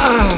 Ah.